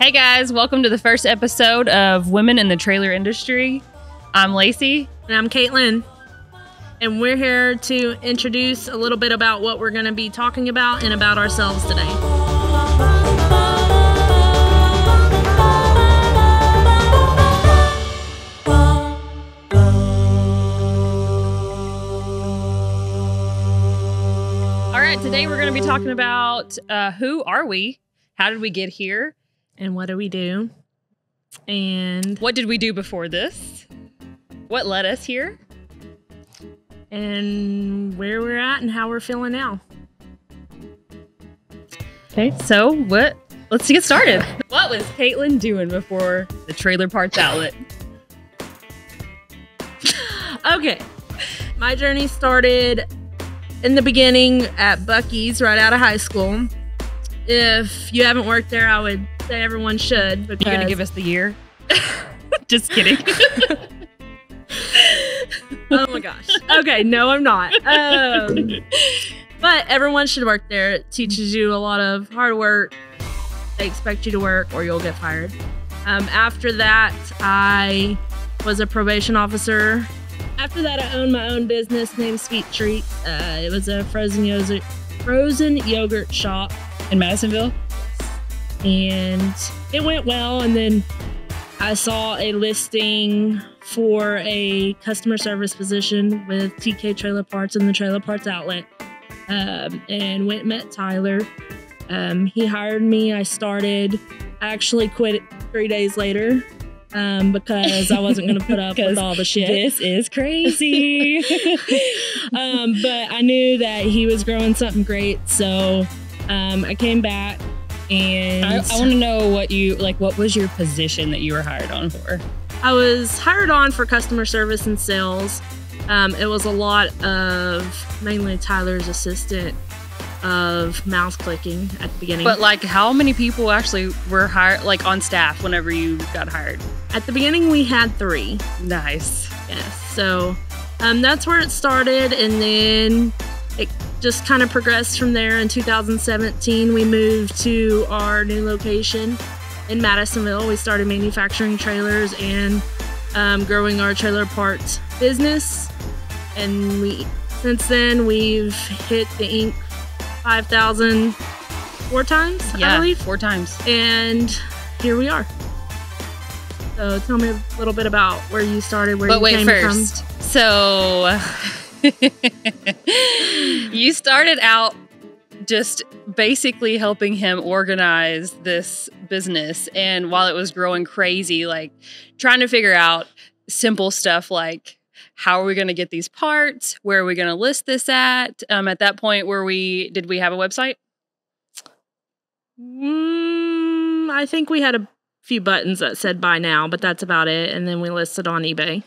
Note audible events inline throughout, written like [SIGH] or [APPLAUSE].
Hey guys, welcome to the first episode of Women in the Trailer Industry. I'm Lacey. And I'm Caitlin. And we're here to introduce a little bit about what we're going to be talking about and about ourselves today. All right, today we're going to be talking about uh, who are we? How did we get here? And what do we do? And What did we do before this? What led us here? and where we're at and how we're feeling now. Okay, so what? Let's get started. what was Caitlin doing before the Trailer Parts Outlet? [LAUGHS] Okay. My journey started in the beginning at Buc-ee's right out of high school. If you haven't worked there, I would say everyone should because You're gonna give us the year? [LAUGHS] Just kidding. [LAUGHS] Oh my gosh. Okay, no, I'm not. [LAUGHS] Um, but everyone should work there. It teaches you a lot of hard work. They expect you to work or you'll get fired. Um, after that, I was a probation officer. After that, I owned my own business named Sweet Treat. Uh, it was a frozen yogurt, frozen yogurt shop, In Madisonville? and it went well. And then I saw a listing for a customer service position with TK Trailer Parts in the Trailer Parts Outlet, um, and went and met Tyler. Um, he hired me. I started. I actually quit three days later um, because I wasn't going to put up [LAUGHS] with all the shit. This is crazy. [LAUGHS] um, but I knew that he was growing something great, so um, I came back and I, I want to know what you like. What was your position that you were hired on for? I was hired on for customer service and sales. Um, it was a lot of mainly Tyler's assistant of mouse clicking at the beginning. But like, how many people actually were hired, like on staff, whenever you got hired? at the beginning, we had three. Nice. Yes. So um, that's where it started. And then it just kind of progressed from there. In 2017, we moved to our new location in Madisonville. We started manufacturing trailers and um, growing our trailer parts business. And we, since then, we've hit the Inc. 5,000 four times, I Yeah, believe. four times. And here we are. So tell me a little bit about where you started, where But you wait, came first. So [LAUGHS] you started out just basically helping him organize this business. And while it was growing crazy, like trying to figure out simple stuff like how are we going to get these parts? Where are we going to list this at? Um, at that point, were we did we have a website? Mm, I think we had a few buttons that said buy now, but that's about it. And then we listed on eBay.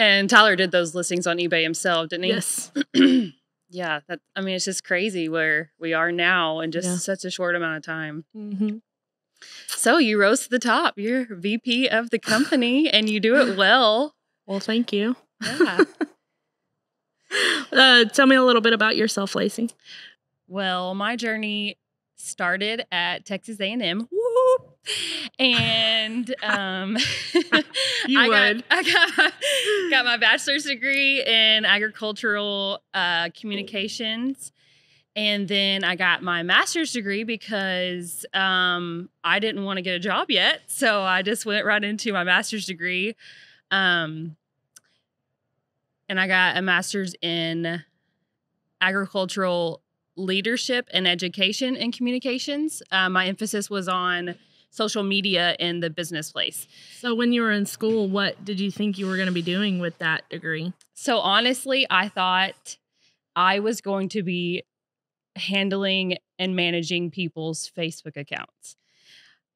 And Tyler did those listings on eBay himself, didn't he? Yes. [CLEARS THROAT] yeah, that I mean it's just crazy where we are now in just Yeah. such a short amount of time. hmm So you rose to the top. You're VP of the company [LAUGHS] and you do it well. Well, thank you. Yeah. [LAUGHS] Uh, tell me a little bit about yourself, Lacey. well, my journey started at Texas A&M. [LAUGHS] And um [LAUGHS] You I would. got I got, got my [LAUGHS] bachelor's degree in agricultural uh, communications. And then I got my master's degree because um, I didn't want to get a job yet. So I just went right into my master's degree. Um, and I got a master's in agricultural leadership and education and communications. Uh, my emphasis was on social media in the business place. So, when you were in school, what did you think you were going to be doing with that degree? So honestly, I thought I was going to be handling and managing people's Facebook accounts.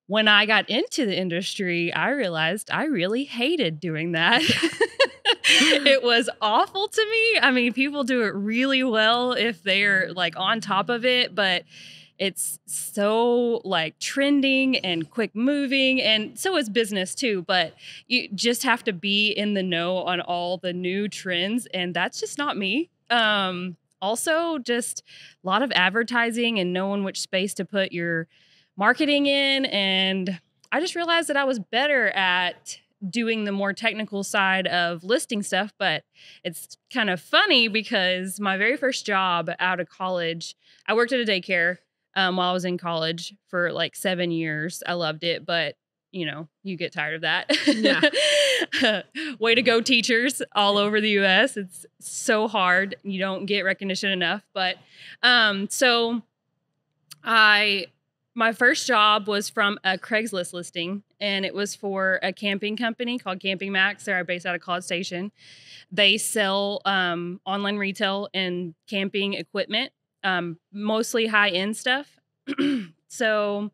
When I got into the industry, I realized I really hated doing that. [LAUGHS] [LAUGHS] it was awful to me. I mean, people do it really well if they're like on top of it, but it's so like trending and quick moving and so is business too but you just have to be in the know on all the new trends and that's just not me um also just a lot of advertising and knowing which space to put your marketing in and I just realized that I was better at doing the more technical side of listing stuff. But it's kind of funny because my very first job out of college, I worked at a daycare um, while I was in college for like seven years. I loved it, but you know, you get tired of that. Yeah. [LAUGHS] Way to go, teachers all over the US. It's so hard. You don't get recognition enough. But um, so I my first job was from a Craigslist listing, and it was for a camping company called Camping Max. They're based out of College Station. They sell um, online retail and camping equipment, um, mostly high end stuff. [CLEARS THROAT] so,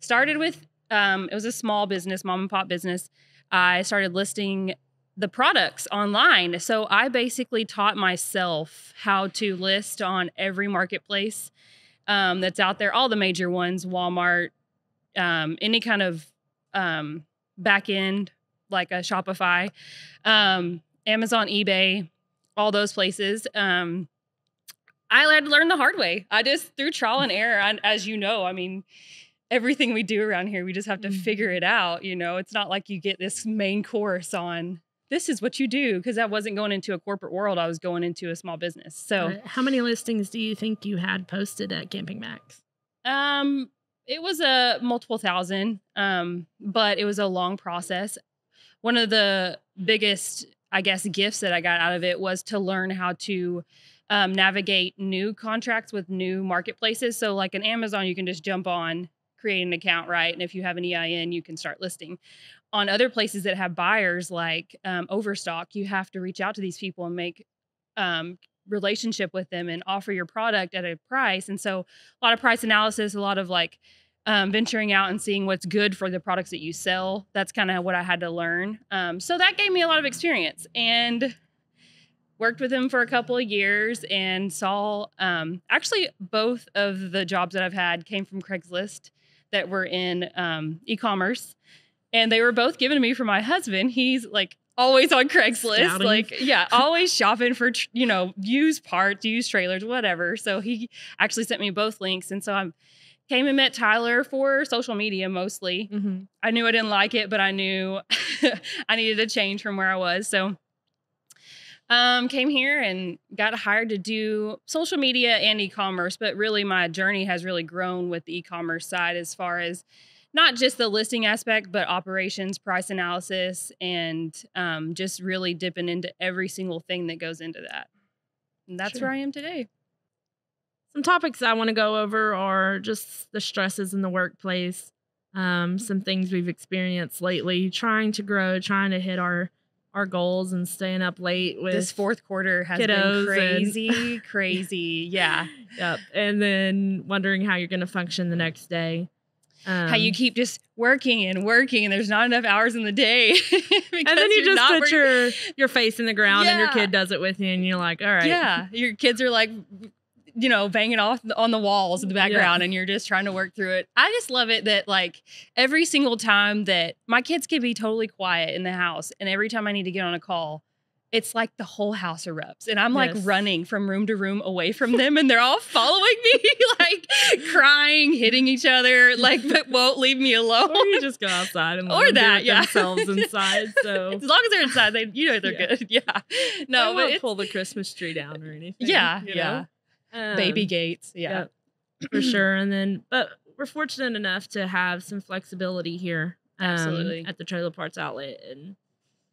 started with um, it was a small business, mom and pop business. I started listing the products online. So I basically taught myself how to list on every marketplace um, that's out there, all the major ones, Walmart, um, any kind of um, back end like a Shopify, um, Amazon, eBay, all those places. Um, I had to learn the hard way. I just through trial and error, and as you know, I mean, everything we do around here, we just have to Mhm. figure it out. You know, it's not like you get this main course on this is what you do because I wasn't going into a corporate world. I was going into a small business. So, Uh, how many listings do you think you had posted at Camping Max? um, it was a multiple thousand, um, but it was a long process. One of the biggest, I guess, gifts that I got out of it was to learn how to um, navigate new contracts with new marketplaces. So, like an Amazon, you can just jump on, create an account, right? And if you have an EIN, you can start listing. On other places that have buyers like um, Overstock, you have to reach out to these people and make um, relationship with them and offer your product at a price. And so, a lot of price analysis, a lot of like um, venturing out and seeing what's good for the products that you sell. That's kind of what I had to learn. Um, so that gave me a lot of experience and worked with him for a couple of years and saw um, actually both of the jobs that I've had came from Craigslist that were in um, e-commerce and they were both given to me from my husband. He's like always on Craigslist, Scouting. like yeah, always shopping for you know used parts, used trailers, whatever. So he actually sent me both links, and so I'm came and met Tyler for social media mostly. Mm-hmm. I knew I didn't like it, but I knew [LAUGHS] I needed a change from where I was. So um came here and got hired to do social media and e-commerce, but really my journey has really grown with the e-commerce side as far as not just the listing aspect, but operations, price analysis, and um, just really dipping into every single thing that goes into that. And that's Sure. where I am today. Some topics I want to go over are just the stresses in the workplace, um, some things we've experienced lately, trying to grow, trying to hit our our goals, and staying up late with this fourth quarter has been and- crazy, crazy. Yeah. [LAUGHS] Yep, and then wondering how you're going to function the next day. Um, how you keep just working and working and there's not enough hours in the day [LAUGHS] and then you just put your your face in the ground, and your kid does it with you, and you're like, all right, yeah your kids are like you know banging off on the walls in the background and you're just trying to work through it. I just love it that like every single time that my kids can be totally quiet in the house and every time i need to get on a call it's like the whole house erupts and i'm like Yes. running from room to room away from [LAUGHS] them and they're all following me [LAUGHS] like crying hitting each other like [LAUGHS] but won't leave me alone or you just go outside and Or that, yeah. themselves inside. So as long as they're inside they you know they're Yeah. good yeah no, I but pull the Christmas tree down or anything. yeah yeah know? baby Um, gates yeah for [CLEARS THROAT] sure. And then, but we're fortunate enough to have some flexibility here um, Absolutely. at the Trailer Parts Outlet. And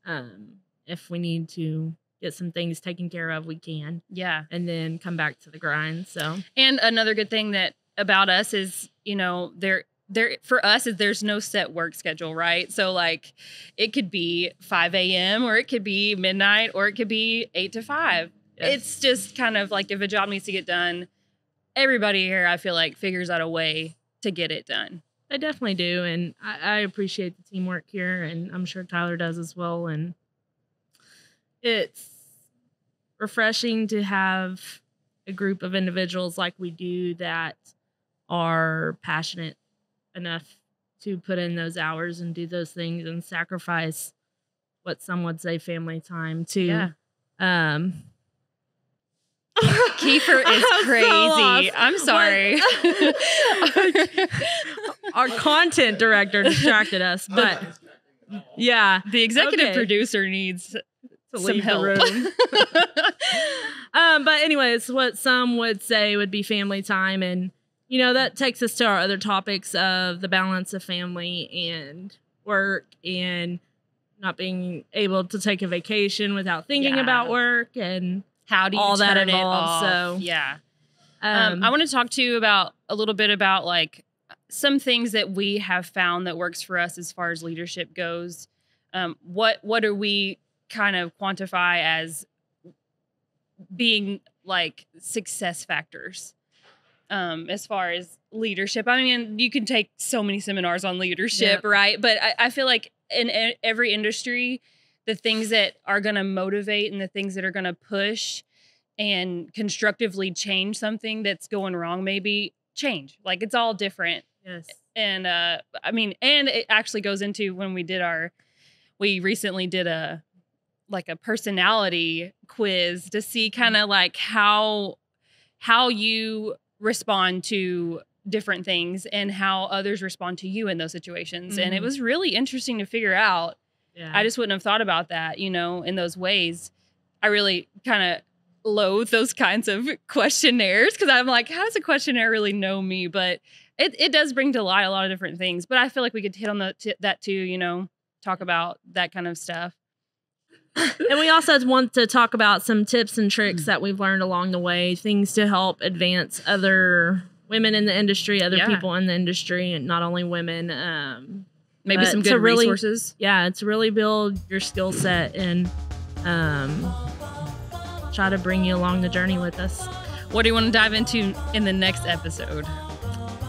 um, if we need to get some things taken care of, we can, yeah and then come back to the grind. So, And another good thing that about us is, you know, there there for us is there's no set work schedule, right? So like it could be 5 a.m. or it could be midnight or it could be eight to five. yes. It's just kind of like if a job needs to get done, everybody here I feel like figures out a way to get it done. I definitely do. And I, I appreciate the teamwork here. And I'm sure Tyler does as well. And it's refreshing to have a group of individuals like we do that are passionate enough to put in those hours and do those things and sacrifice what some would say family time to Yeah. um [LAUGHS] Kiefer is I'm crazy. lost. I'm sorry. [LAUGHS] [LAUGHS] Our content director distracted us, but yeah, The executive Okay. producer needs to some leave help. the room. [LAUGHS] [LAUGHS] um, but anyways, what some would say would be family time, and you know that takes us to our other topics of the balance of family and work, and not being able to take a vacation without thinking Yeah. about work, and How do you All that involved, so- yeah. um, Um, I want to talk to you about a little bit about like some things that we have found that works for us as far as leadership goes. Um, what what are we kind of quantify as being like success factors um, as far as leadership? I mean, you can take so many seminars on leadership, right? But I, I feel like in every industry, the things that are going to motivate and the things that are going to push and constructively change something that's going wrong maybe change like it's all different yes, and uh i mean and it actually goes into when we did our we recently did a like a personality quiz to see kind of like how how you respond to different things and how others respond to you in those situations and it Mhm. was really interesting to figure out yeah, I just wouldn't have thought about that, you know, in those ways. I really kind of loathe those kinds of [LAUGHS] questionnaires because I'm like, how does a questionnaire really know me? But it, it does bring to light a lot of different things. But I feel like we could hit on the, t- that too, you know, talk about that kind of stuff. And we also want to talk about some tips and tricks that we've learned along the way, things to help advance other women in the industry, other Yeah. people in the industry, and not only women. Um, Maybe some good really- resources. yeah, to really build your skill set and um, try to bring you along the journey with us. What do you want to dive into in the next episode?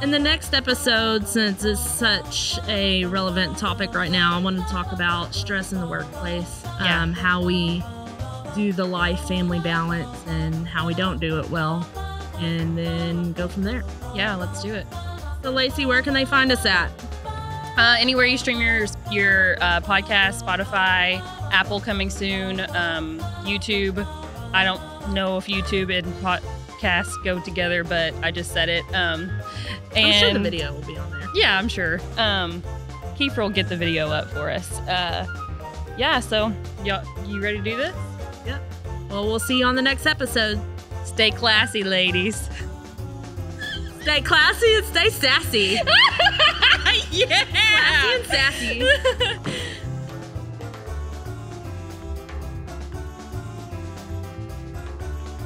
In the next episode, since it's such a relevant topic right now, I want to talk about stress in the workplace, Yeah. um, how we do the life family balance, and how we don't do it well, and then go from there. Yeah, let's do it. So, Lacey, where can they find us at? Uh, anywhere you stream your your uh, podcast, Spotify, Apple coming soon, um, YouTube. I don't know if YouTube and podcast go together, but I just said it. Um, and I'm sure the video will be on there. Yeah, I'm sure. Um, Kiefer will get the video up for us. Uh, yeah, so y'all, you ready to do this? Yeah well, we'll see you on the next episode. Stay classy, ladies. Stay classy and stay sassy. [LAUGHS] yeah. Classy and sassy. [LAUGHS]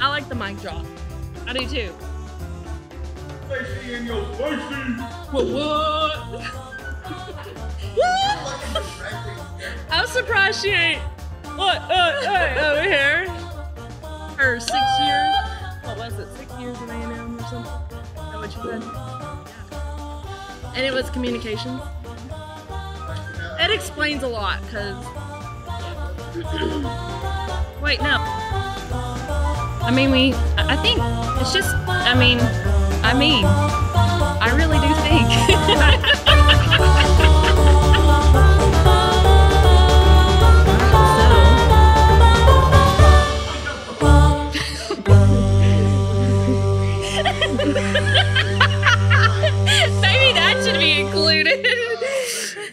I like the mic drop. I do too. Spicy in your spicy. What? What? I'm surprised she ain't What? Uh, uh, over here. her six years. What was it? Six years in A&M or something? Is that what you said? Yeah. And it was communications. It explains a lot because [CLEARS THROAT] Wait, no. I mean, we. I think it's just. I mean, I mean, I really do think. [LAUGHS]